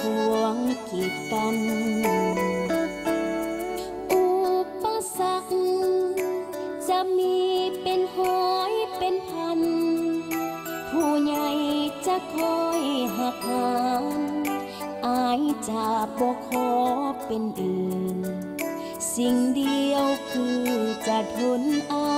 ทวงกี่กัน อุปสรรคจะมีเป็นห้อยเป็นพัน ผู้ใหญ่จะคอยหักหานอายจะบ่ขอเป็นอื่น สิ่งเดียวคือจะทนเอา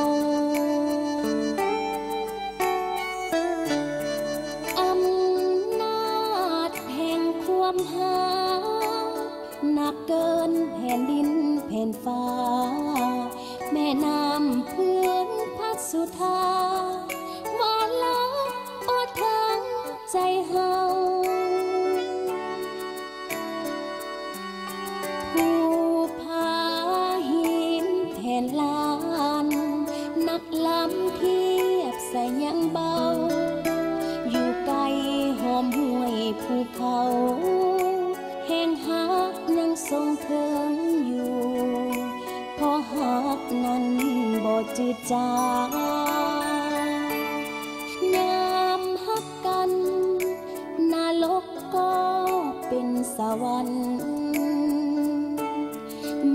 จางยามหักกันนรกก็เป็นสวรรค์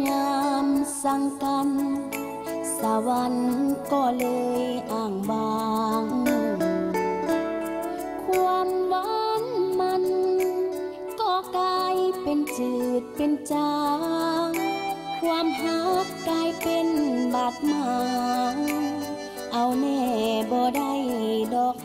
ยามสั่งกัน สวรรค์ก็เลยอ่างบาง ความหวานมัน ก็กลายเป็นจืดเป็นจาง บกลายเป็นบาดหมางเอาแน่บ่ได้ดอก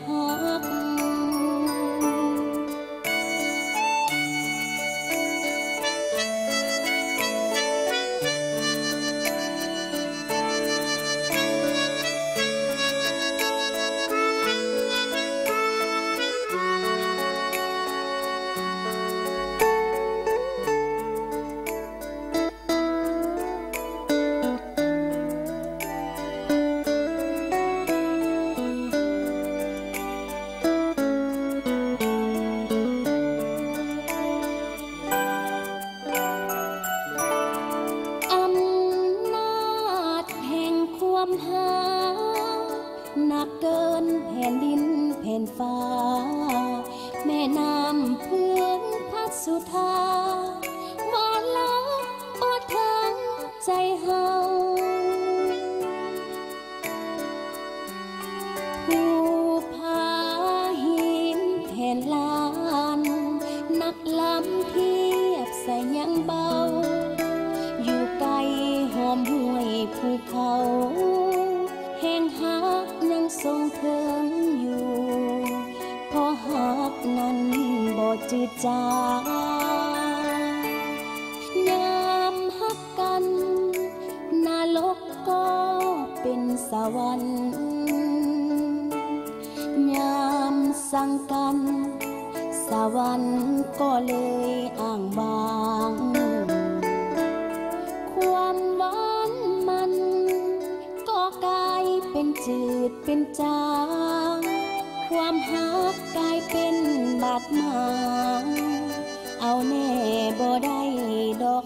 สั่งกันสวรรค์ก็เลยอ่างบาง ความหวานมัน ก็กลายเป็นจืดเป็นจาง ความหักกลายเป็นบาดหมาง เอาแน่บ่ได้ดอก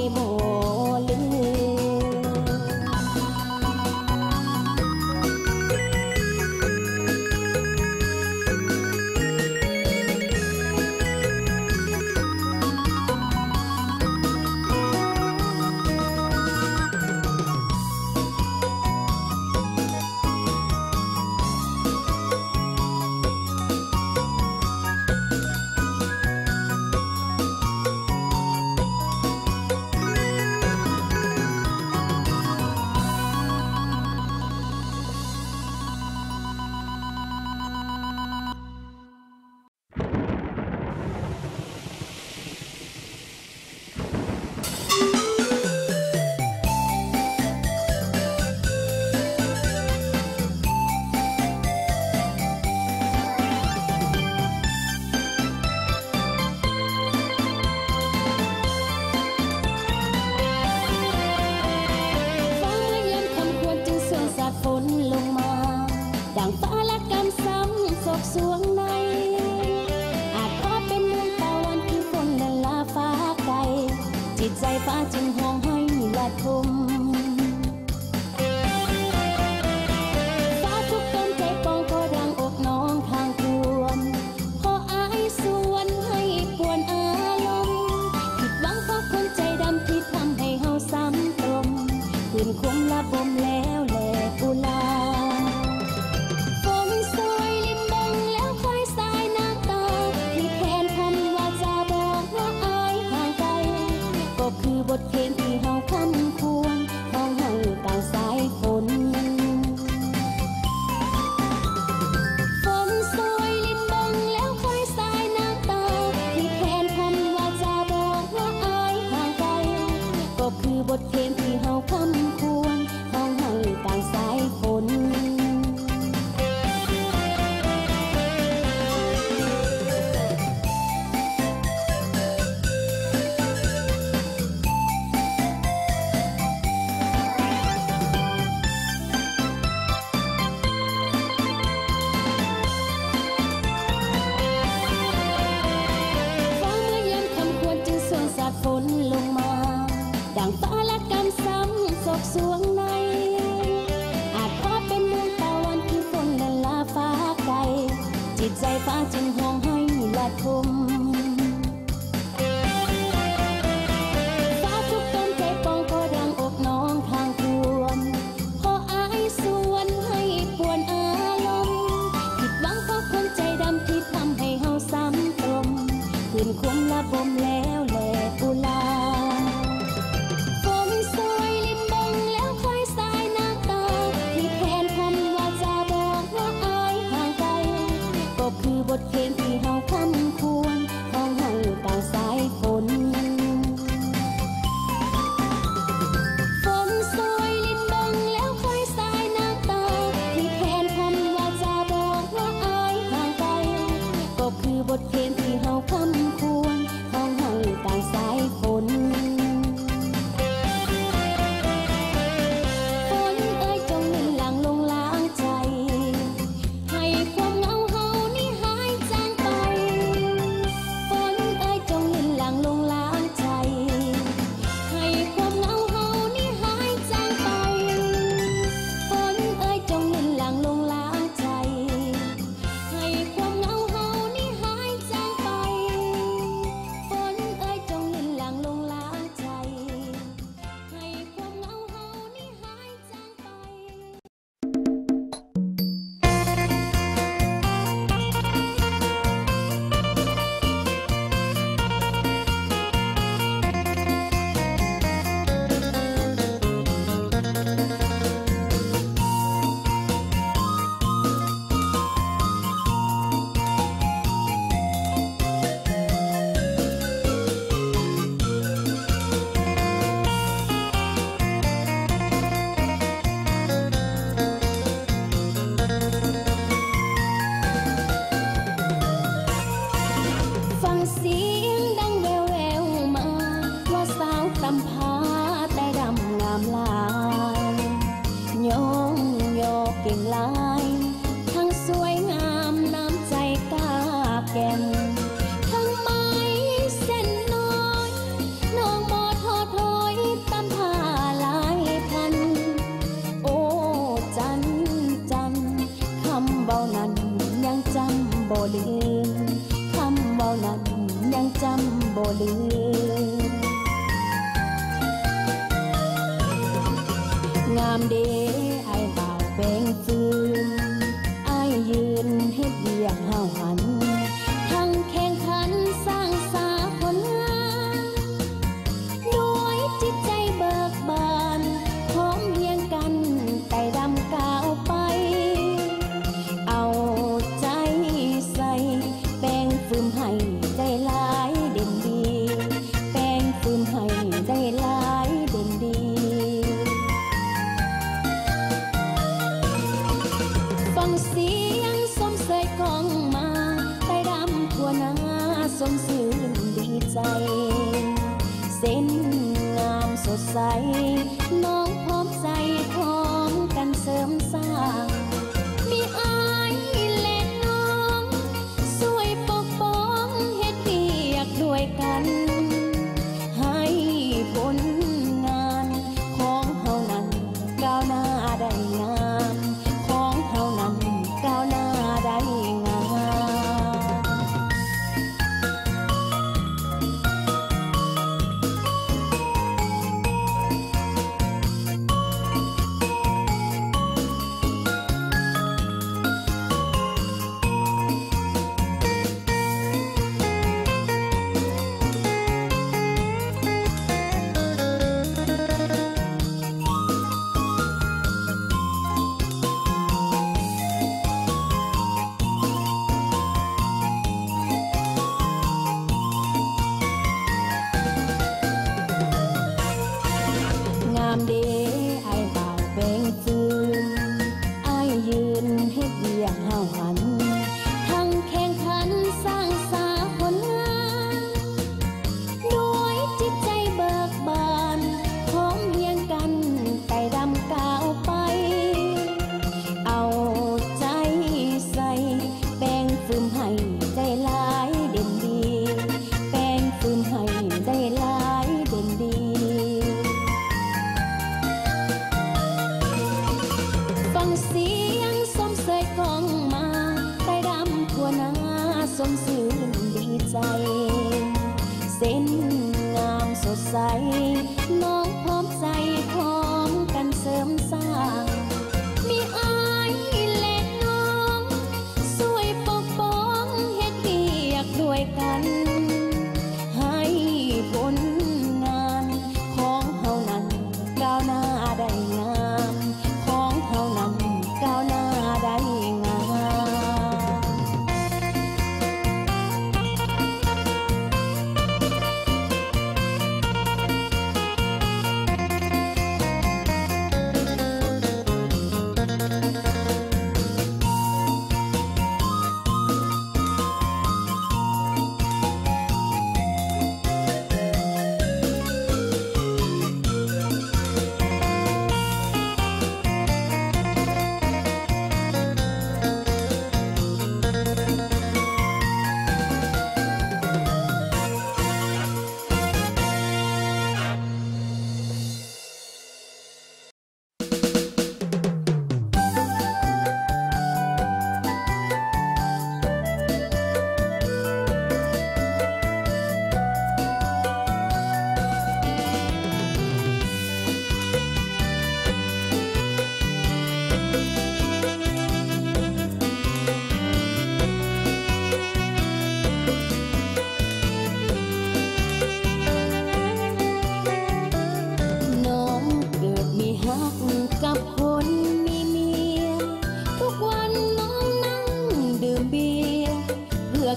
ใจ คืนคมละบม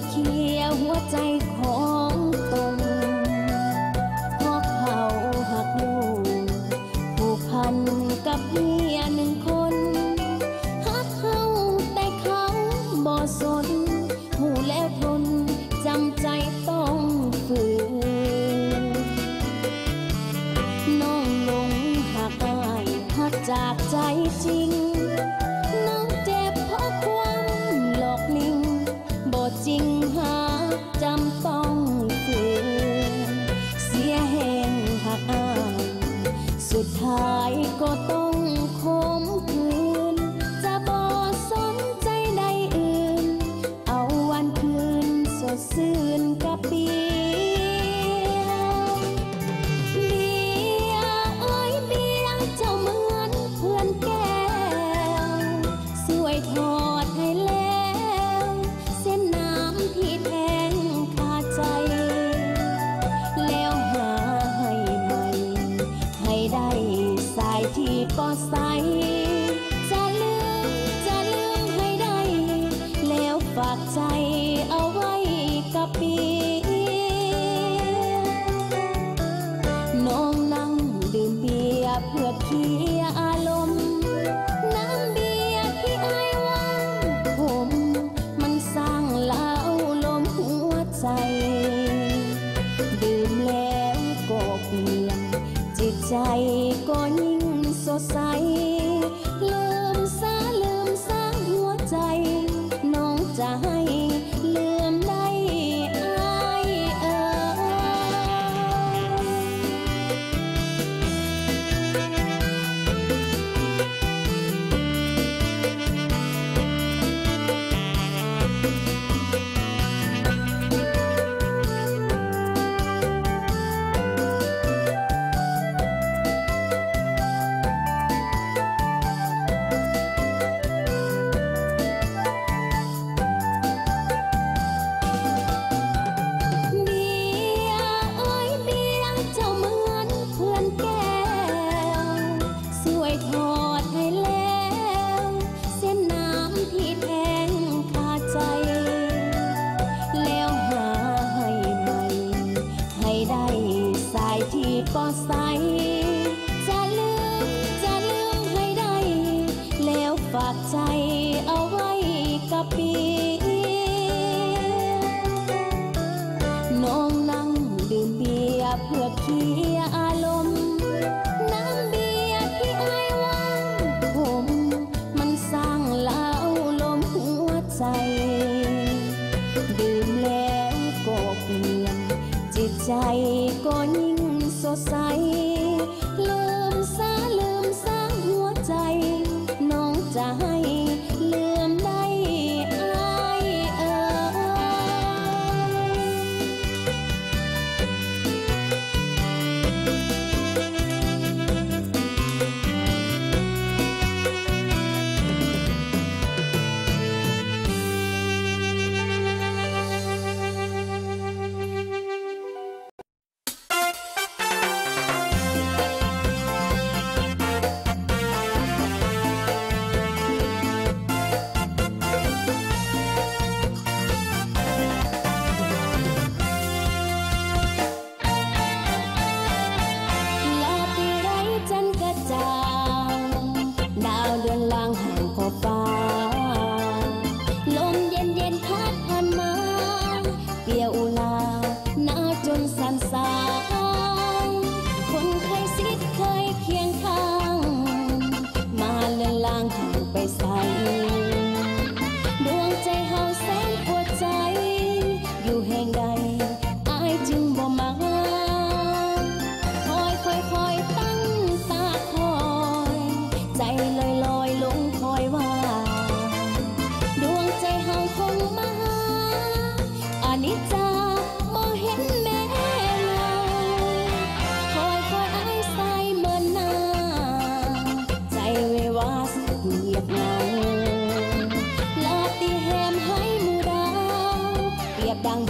เขียวหัวใจขอ ใจก็ đang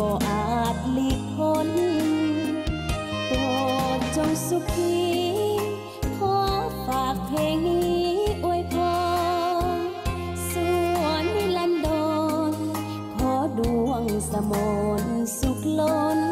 บ่อาจหลีกพ้นโปรดจงสุขีขอฝากเพลงนี้อวยพรสวนนิลันดอนขอดวงสมนสุขล้น